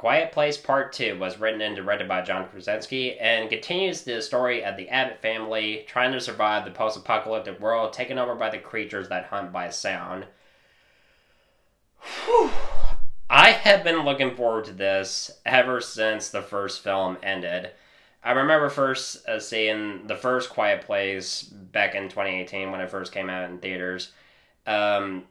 Quiet Place Part 2 was written and directed by John Krasinski and continues the story of the Abbott family trying to survive the post apocalyptic world taken over by the creatures that hunt by sound. Whew. I have been looking forward to this ever since the first film ended. I remember first uh, seeing the first Quiet Place back in 2018 when it first came out in theaters. Um,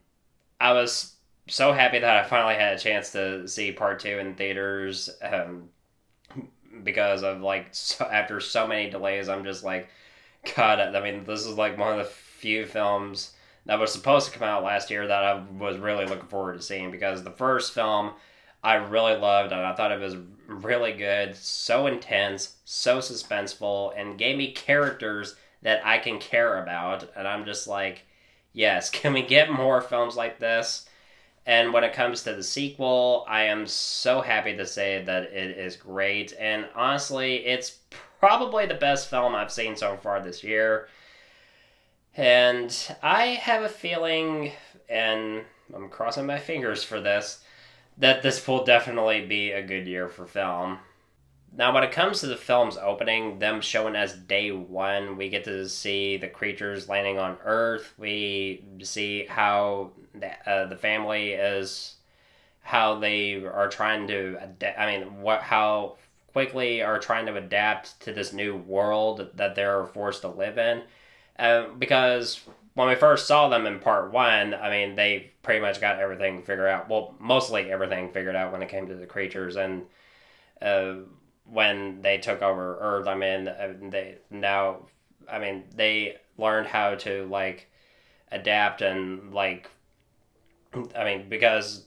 I was so happy that I finally had a chance to see part two in theaters um, because of like so, after so many delays. I'm just like, God. I mean, this is like one of the few films that was supposed to come out last year that I was really looking forward to seeing because the first film I really loved and I thought it was really good, so intense, so suspenseful, and gave me characters that I can care about. And I'm just like, yes, can we get more films like this? And when it comes to the sequel, I am so happy to say that it is great. And honestly, it's probably the best film I've seen so far this year. And I have a feeling, and I'm crossing my fingers for this, that this will definitely be a good year for film. Now, when it comes to the film's opening, them showing as day one, we get to see the creatures landing on Earth. We see how the, uh, the family is, how they are trying to, I mean, what how quickly are trying to adapt to this new world that they're forced to live in. Uh, because when we first saw them in part one, I mean, they pretty much got everything figured out. Well, mostly everything figured out when it came to the creatures and. Uh, when they took over Earth. I mean, uh, they now, I mean, they learned how to like adapt and like, I mean, because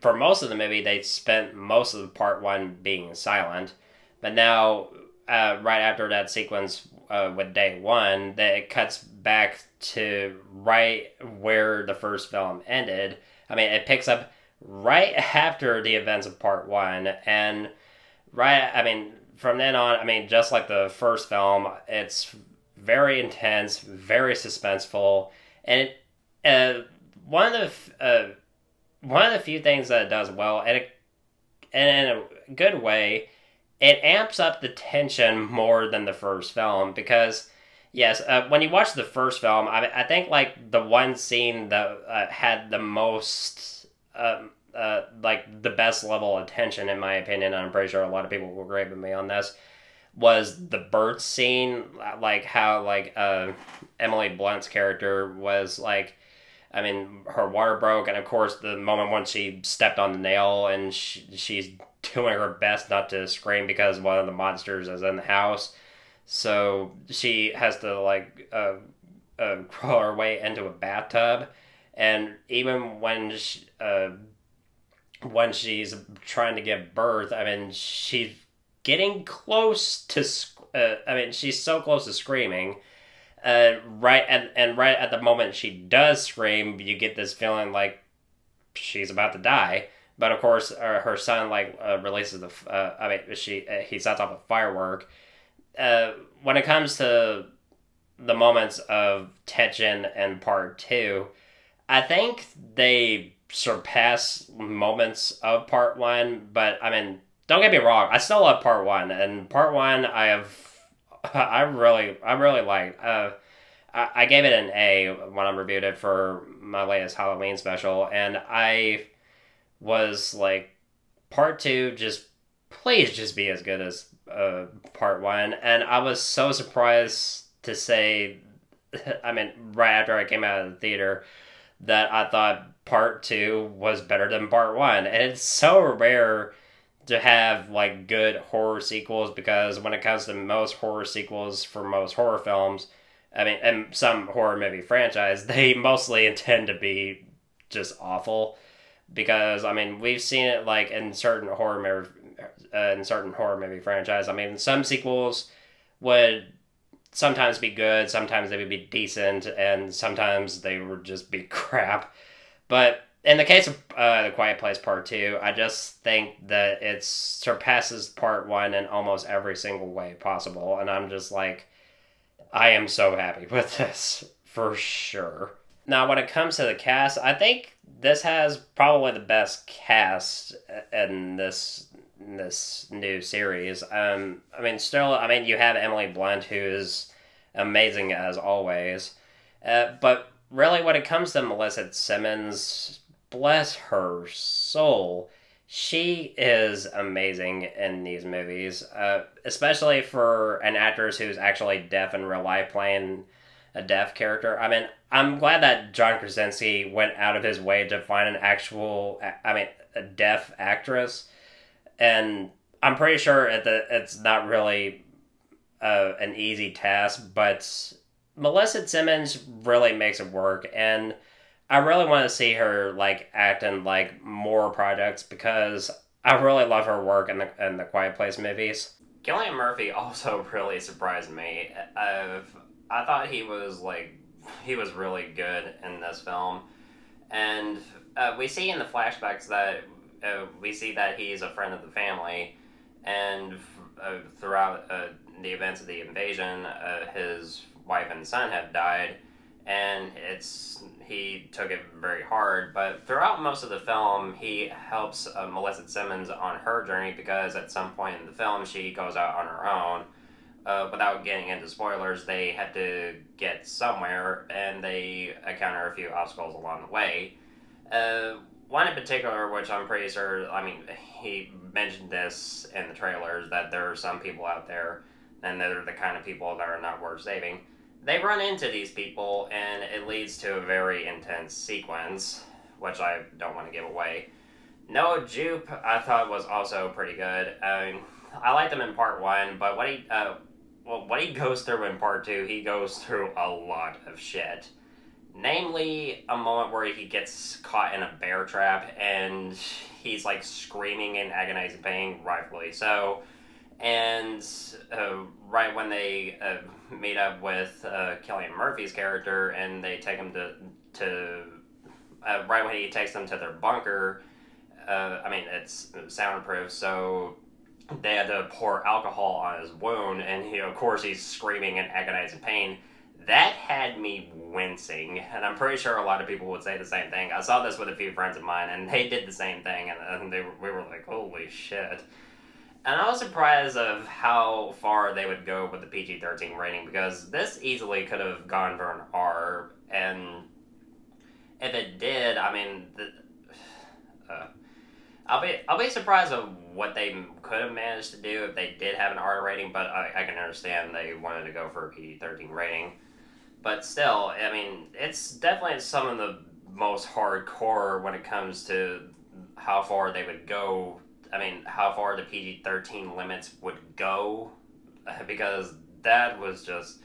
for most of the movie they spent most of the part one being silent, but now, uh, right after that sequence uh, with day one, that it cuts back to right where the first film ended. I mean, it picks up right after the events of part one and right i mean from then on i mean just like the first film it's very intense very suspenseful and it, uh, one of the uh, one of the few things that it does well and, it, and in a good way it amps up the tension more than the first film because yes uh, when you watch the first film I, I think like the one scene that uh, had the most um, uh, like the best level of tension in my opinion. and I'm pretty sure a lot of people will agree with me on this. Was the birth scene like how like uh, Emily Blunt's character was like. I mean, her water broke, and of course, the moment when she stepped on the nail and she, she's doing her best not to scream because one of the monsters is in the house. So she has to like uh, uh, crawl her way into a bathtub, and even when she, uh, when she's trying to give birth, I mean, she's getting close to. Uh, I mean, she's so close to screaming. Uh, right and and right at the moment she does scream, you get this feeling like she's about to die. But of course, uh, her son like uh, releases the. Uh, I mean, she uh, he sets off a firework. When it comes to the moments of tension and part two, I think they surpass moments of part one, but I mean, don't get me wrong, I still love part one, and part one I have, I really, I really like. Uh, I, I gave it an A when I reviewed it for my latest Halloween special, and I was like, part two, just please just be as good as uh, part one, and I was so surprised to say, I mean, right after I came out of the theater, that I thought part two was better than part one. And it's so rare to have like good horror sequels because when it comes to most horror sequels for most horror films, I mean, and some horror movie franchise, they mostly intend to be just awful. Because I mean, we've seen it like in certain horror movie, uh, in certain horror movie franchise. I mean, some sequels would sometimes be good, sometimes they would be decent, and sometimes they would just be crap. But in the case of uh, The Quiet Place Part 2, I just think that it surpasses Part 1 in almost every single way possible. And I'm just like, I am so happy with this, for sure. Now, when it comes to the cast, I think this has probably the best cast in this in this new series. Um, I mean, still, I mean, you have Emily Blunt, who is amazing as always. Uh, but really, when it comes to Millicent Simmonds, bless her soul, she is amazing in these movies, uh, especially for an actress who's actually deaf in real life playing a deaf character. I mean, I'm glad that John Krasinski went out of his way to find an actual, I mean, a deaf actress, and I'm pretty sure it's not really uh, an easy task, but Millicent Simmonds really makes it work, and I really want to see her like act in like more projects because I really love her work in the in the Quiet Place movies. Cillian Murphy also really surprised me. i I thought he was like he was really good in this film, and uh, we see in the flashbacks that uh, we see that he's a friend of the family, and uh, throughout uh, the events of the invasion, uh, his wife and son have died, and it's he took it very hard. But throughout most of the film, he helps uh, Millicent Simmonds on her journey because at some point in the film, she goes out on her own. Uh, without getting into spoilers, they had to get somewhere, and they encounter a few obstacles along the way. Uh, one in particular, which I'm pretty sure, I mean, he mentioned this in the trailers that there are some people out there, and they're the kind of people that are not worth saving. They run into these people, and it leads to a very intense sequence, which I don't want to give away. Noah Jupe, I thought was also pretty good. I mean, I liked him in part one, but what he, uh, well, what he goes through in part two, he goes through a lot of shit Namely, a moment where he gets caught in a bear trap and he's like screaming in agonizing pain, rightfully so. And uh, right when they uh, meet up with uh, Cillian Murphy's character and they take him to to uh, right when he takes them to their bunker, uh, I mean it's soundproof, so they had to pour alcohol on his wound, and he, of course he's screaming in agonizing pain that had me wincing, and I'm pretty sure a lot of people would say the same thing. I saw this with a few friends of mine, and they did the same thing, and, they we were like, "Holy shit!" And I was surprised of how far they would go with the PG-13 rating because this easily could have gone for an R, and if it did, I mean, the, uh, I'll be I'll be surprised of what they could have managed to do if they did have an R rating, but I, I can understand they wanted to go for a PG-13 rating but still, I mean, it's definitely some of the most hardcore when it comes to how far they would go. I mean, how far the PG 13 limits would go. Because that was just.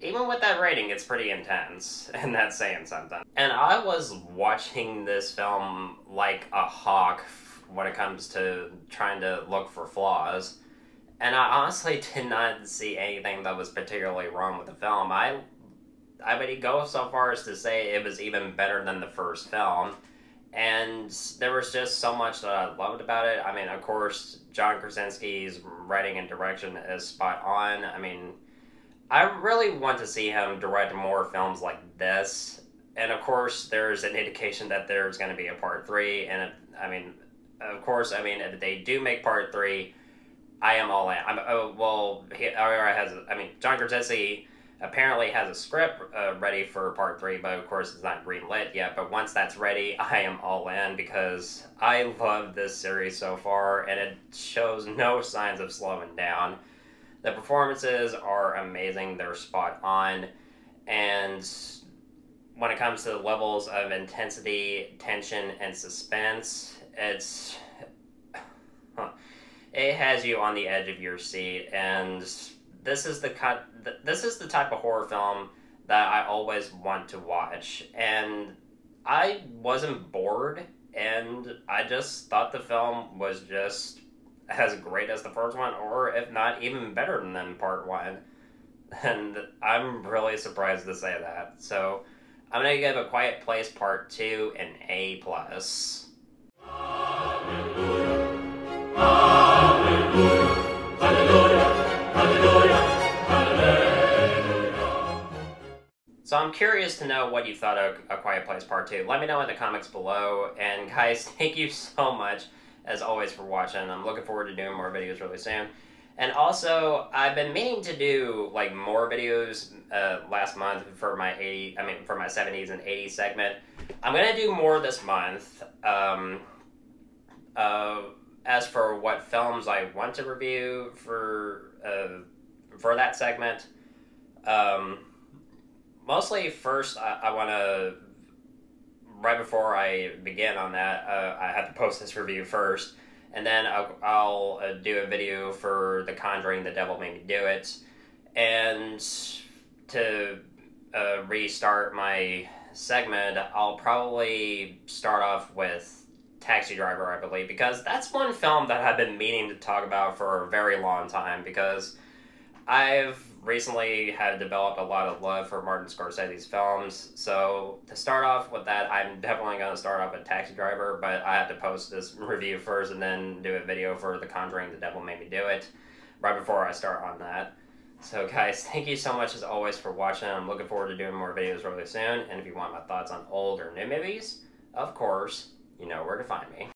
Even with that rating, it's pretty intense, and that's saying something. And I was watching this film like a hawk when it comes to trying to look for flaws and I honestly did not see anything that was particularly wrong with the film. I I would go so far as to say it was even better than the first film. And there was just so much that I loved about it. I mean, of course, John Krasinski's writing and direction is spot on. I mean, I really want to see him direct more films like this. And of course, there's an indication that there's going to be a part three. And I mean, of course, I mean, if they do make part three, I am all in. I'm oh well. He has. I mean, John Krasinski apparently has a script uh, ready for part three, but of course it's not green lit yet. But once that's ready, I am all in because I love this series so far, and it shows no signs of slowing down. The performances are amazing; they're spot on, and when it comes to the levels of intensity, tension, and suspense, it's. It has you on the edge of your seat, and this is the cut. This is the type of horror film that I always want to watch, and I wasn't bored, and I just thought the film was just as great as the first one, or if not even better than part one. And I'm really surprised to say that. So I'm gonna give a Quiet Place Part Two an A plus. Ah, I'm curious to know what you thought of A Quiet Place Part 2. Let me know in the comments below. And guys, thank you so much as always, for watching. I'm looking forward to doing more videos really soon. And also, I've been meaning to do like more videos uh, last month for my 80, I mean, for my 70s and 80s segment. I'm gonna do more this month. Um, uh, as for what films I want to review for uh, for that segment, um, mostly first I, I want to right before I begin on that, uh, I have to post this review first, and then I'll, I'll uh, do a video for The Conjuring: The Devil Made Me Do It, and to uh, restart my segment, I'll probably start off with Taxi Driver, I believe, because that's one film that I've been meaning to talk about for a very long time because I've recently have developed a lot of love for Martin Scorsese's films. So to start off with that, I'm definitely going to start off with Taxi Driver, but I have to post this review first and then do a video for The Conjuring: The Devil Made Me Do It, right before I start on that. So guys, thank you so much as always for watching. I'm looking forward to doing more videos really soon. And if you want my thoughts on old or new movies, of course, you know where to find me.